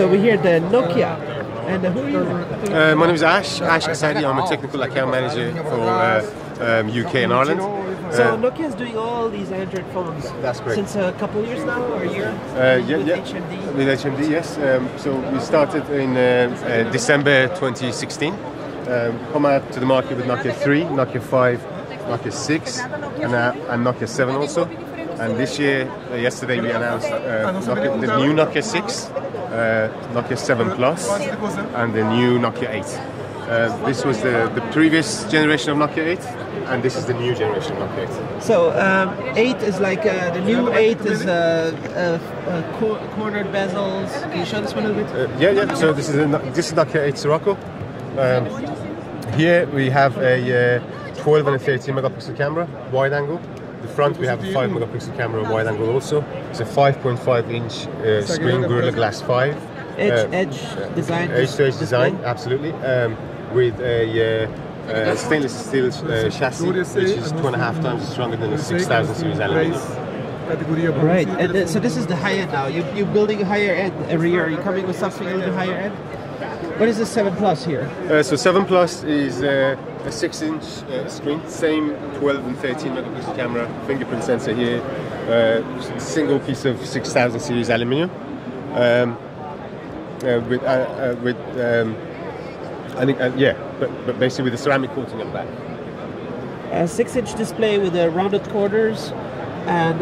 So we're here at the Nokia. And who are you? Uh, my name is Ash, Ash Asadi. I'm a technical account manager for uh, um, UK and Ireland. So Uh, Nokia is doing all these Android phones. That's correct. Since a couple of years now, or a year? uh, yeah, with yeah. HMD. With HMD, yes. Um, so we started in uh, uh, December 2016. Um, come out to the market with Nokia 3, Nokia 5, Nokia 6, and, uh, and Nokia 7 also. And this year, uh, yesterday, we announced uh, Nokia, the new Nokia 6, uh, Nokia 7 Plus, and the new Nokia 8. Uh, this was the, the previous generation of Nokia 8, and this is the new generation of Nokia 8. So um, 8 is like, uh, the new 8 is uh, uh, uh, cor- cornered bezels. Can you show this one a little bit? Uh, yeah, yeah. So this is a, this is Nokia 8 Sirocco. Um, here we have a uh, 12 and a 13 megapixel camera, wide angle. The front we have a 5 megapixel camera, wide angle also. It's a 5.5 inch uh, screen, Gorilla Glass 5. Edge, Uh, edge design. Edge to edge display. design, absolutely. Um, with a uh, uh, stainless steel uh, chassis, which is two and a half times stronger than a 6000 series aluminium. Right, and uh, so this is the high end now. You, you're building a higher end every year. Are you coming with something a little higher end? What is the 7 Plus here? Uh, so 7 Plus is uh, a 6 inch uh, screen, same 12 and 13 megapixel camera, fingerprint sensor here, uh, single piece of 6000 series aluminium. Um, uh, with, uh, uh, with um, I think, uh, yeah, but, but basically with a ceramic coating on the back. A 6 inch display with rounded corners, and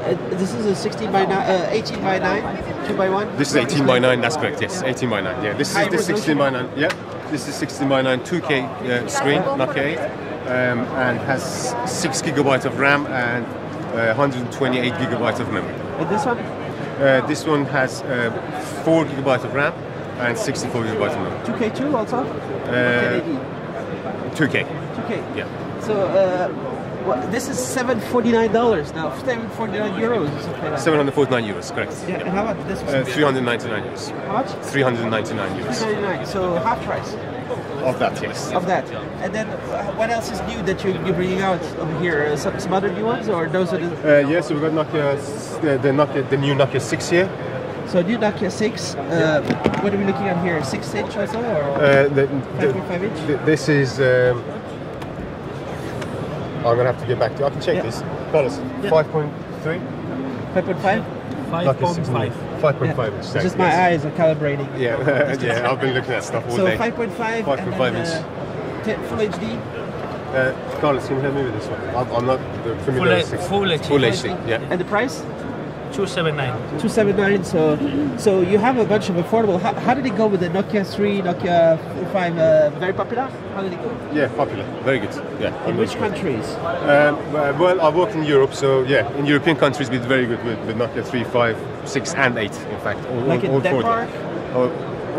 uh, uh, this is a 16 by 9, uh, 18 by 9, 2 by 1. This is 18 by 9, that's correct, yes, 18 by 9. Yeah, this is the 16 by 9, yeah, this is 16 by 9 2K uh, screen, Nokia 8, um, and has 6 gigabytes of RAM and uh, 128 gigabytes of memory. And this one? Uh, this one has uh, 4 gigabytes of RAM and 64 gigabytes of memory. 2K2 also? Uh, 2K. 2K. Yeah. So what, this is $749 now, 749 euros like 749 euros, correct. Yeah, and how about this? Uh, 399 euros. how much? 399 euros 399 so half price of that, yes. of that. And then uh, what else is new that you, you're bringing out over here? Uh, some, some other new ones, or those are the Uh, yeah, so we've got Nokia, the, the Nokia, the new Nokia 6 here. so new Nokia 6? Uh, what are we looking at here? 6 inch also, or Uh, the, the, 5.5 inch? th- this is. Um, I'm gonna have to get back to. I can check Yeah. this. Dollars. Yeah. Five point three. 5.5? Nokia 6. Five point five inch. It's just my eyes are calibrating. Yeah, yeah. I've been looking at stuff all So day. 5.5 5.5 and inch. uh, full HD. Uh, Carlos, can you help me with this one? I'm, I'm not the Full, familiar with six. full HD. Full HD. Yeah. And the price? 279. 279 so so you have a bunch of affordable how, how did it go with the nokia 3 nokia 5 uh, very popular how did it go Yeah, popular. Very good. Yeah. in which countries Um, uh, well, I work in Europe, so yeah, in European countries, we did very good with, with Nokia 3, 5, 6, and 8. In fact, all, Like in all, all four. Denmark? All,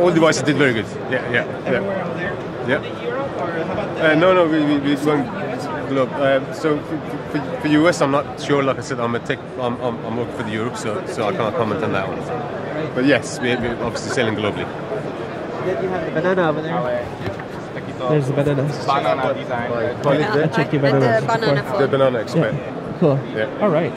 all devices did very good. Yeah, yeah, yeah. everywhere over there Yeah. in europe or how about the Uh, no, no, we, we, we went globe. Um, so for, for, for US, I'm not sure. Like I said, I'm a tech. I'm, I'm, I'm working for the Europe, so so I can't comment on that one. But yes, we, we're obviously selling globally. then you have the banana over there there's the banana banana design. Colleague there, check your And banana the banana the phone. banana expert. cool Yeah. all right